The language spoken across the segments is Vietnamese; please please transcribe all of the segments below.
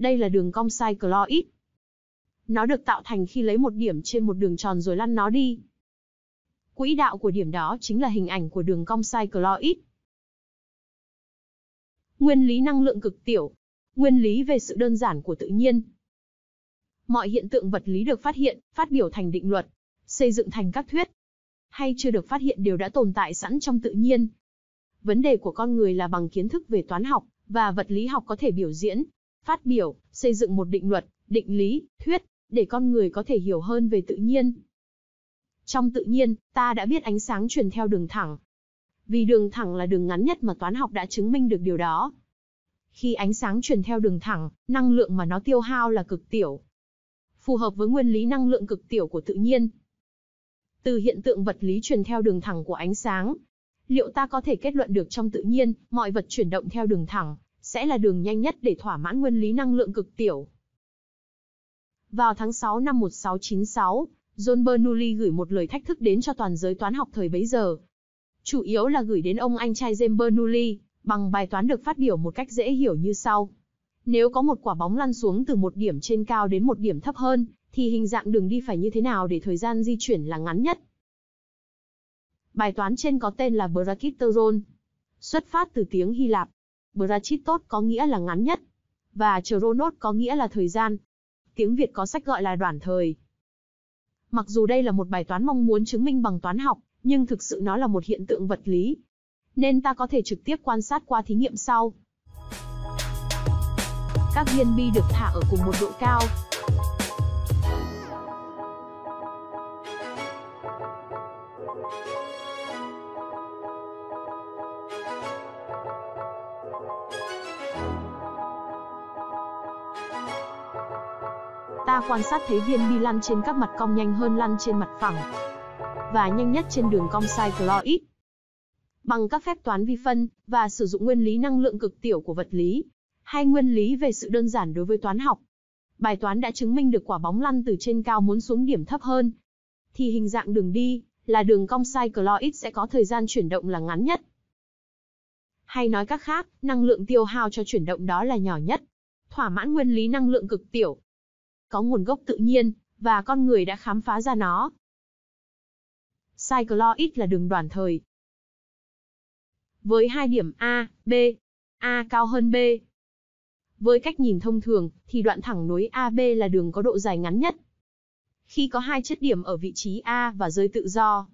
Đây là đường cong cycloid. Nó được tạo thành khi lấy một điểm trên một đường tròn rồi lăn nó đi. Quỹ đạo của điểm đó chính là hình ảnh của đường cong cycloid. Nguyên lý năng lượng cực tiểu. Nguyên lý về sự đơn giản của tự nhiên. Mọi hiện tượng vật lý được phát hiện, phát biểu thành định luật, xây dựng thành các thuyết, hay chưa được phát hiện đều đã tồn tại sẵn trong tự nhiên. Vấn đề của con người là bằng kiến thức về toán học và vật lý học có thể biểu diễn, phát biểu, xây dựng một định luật, định lý, thuyết, để con người có thể hiểu hơn về tự nhiên. Trong tự nhiên, ta đã biết ánh sáng truyền theo đường thẳng. Vì đường thẳng là đường ngắn nhất mà toán học đã chứng minh được điều đó. Khi ánh sáng truyền theo đường thẳng, năng lượng mà nó tiêu hao là cực tiểu. Phù hợp với nguyên lý năng lượng cực tiểu của tự nhiên. Từ hiện tượng vật lý truyền theo đường thẳng của ánh sáng, liệu ta có thể kết luận được trong tự nhiên, mọi vật chuyển động theo đường thẳng, sẽ là đường nhanh nhất để thỏa mãn nguyên lý năng lượng cực tiểu. Vào tháng 6 năm 1696, John Bernoulli gửi một lời thách thức đến cho toàn giới toán học thời bấy giờ. Chủ yếu là gửi đến ông anh trai James Bernoulli, bằng bài toán được phát biểu một cách dễ hiểu như sau. Nếu có một quả bóng lăn xuống từ một điểm trên cao đến một điểm thấp hơn, thì hình dạng đường đi phải như thế nào để thời gian di chuyển là ngắn nhất? Bài toán trên có tên là Brachiteron. Xuất phát từ tiếng Hy Lạp. Brachitos có nghĩa là ngắn nhất. Và Chronos có nghĩa là thời gian. Tiếng Việt có sách gọi là đoạn thời. Mặc dù đây là một bài toán mong muốn chứng minh bằng toán học, nhưng thực sự nó là một hiện tượng vật lý. Nên ta có thể trực tiếp quan sát qua thí nghiệm sau. Các viên bi được thả ở cùng một độ cao, ta quan sát thấy viên bi lăn trên các mặt cong nhanh hơn lăn trên mặt phẳng. Và nhanh nhất trên đường cong cycloid. Bằng các phép toán vi phân, và sử dụng nguyên lý năng lượng cực tiểu của vật lý, hay nguyên lý về sự đơn giản đối với toán học. Bài toán đã chứng minh được quả bóng lăn từ trên cao muốn xuống điểm thấp hơn. Thì hình dạng đường đi, là đường cong cycloid sẽ có thời gian chuyển động là ngắn nhất. Hay nói cách khác, năng lượng tiêu hao cho chuyển động đó là nhỏ nhất. Thỏa mãn nguyên lý năng lượng cực tiểu, có nguồn gốc tự nhiên, và con người đã khám phá ra nó. Cycloid là đường đoàn thời. Với hai điểm A, B, A cao hơn B. Với cách nhìn thông thường, thì đoạn thẳng nối AB là đường có độ dài ngắn nhất. Khi có hai chất điểm ở vị trí A và rơi tự do,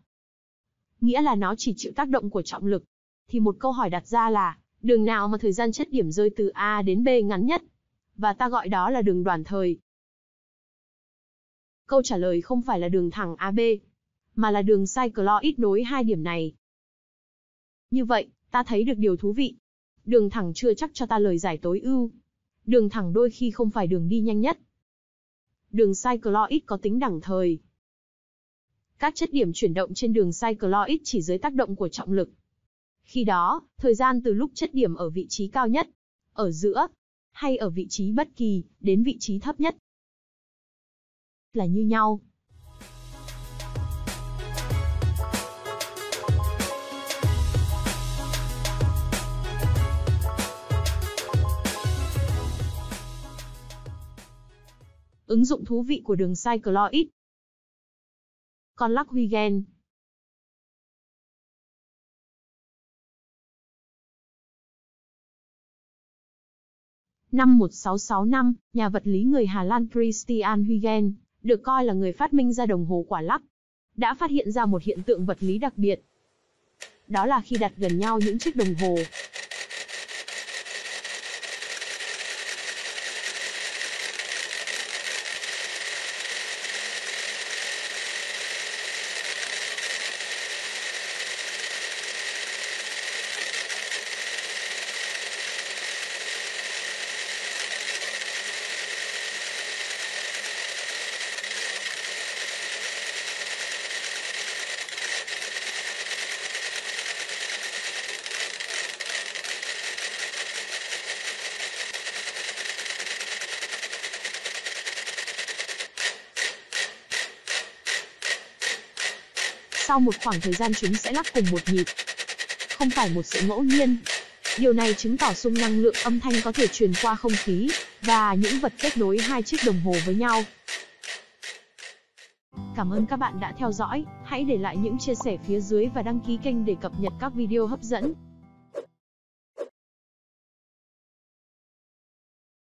nghĩa là nó chỉ chịu tác động của trọng lực, thì một câu hỏi đặt ra là, đường nào mà thời gian chất điểm rơi từ A đến B ngắn nhất? Và ta gọi đó là đường đoàn thời. Câu trả lời không phải là đường thẳng AB, mà là đường cycloid nối hai điểm này. Như vậy, ta thấy được điều thú vị. Đường thẳng chưa chắc cho ta lời giải tối ưu. Đường thẳng đôi khi không phải đường đi nhanh nhất. Đường cycloid có tính đẳng thời. Các chất điểm chuyển động trên đường cycloid chỉ dưới tác động của trọng lực. Khi đó, thời gian từ lúc chất điểm ở vị trí cao nhất, ở giữa, hay ở vị trí bất kỳ, đến vị trí thấp nhất, là như nhau. Ứng dụng thú vị của đường cycloid. Con lắc Huygens Năm 1665, nhà vật lý người Hà Lan Christian Huygens được coi là người phát minh ra đồng hồ quả lắc, đã phát hiện ra một hiện tượng vật lý đặc biệt. Đó là khi đặt gần nhau những chiếc đồng hồ, Sau một khoảng thời gian chúng sẽ lắc cùng một nhịp. Không phải một sự ngẫu nhiên. Điều này chứng tỏ xung năng lượng âm thanh có thể truyền qua không khí, và những vật kết nối hai chiếc đồng hồ với nhau. Cảm ơn các bạn đã theo dõi, hãy để lại những chia sẻ phía dưới và đăng ký kênh để cập nhật các video hấp dẫn.